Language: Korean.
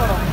것처럼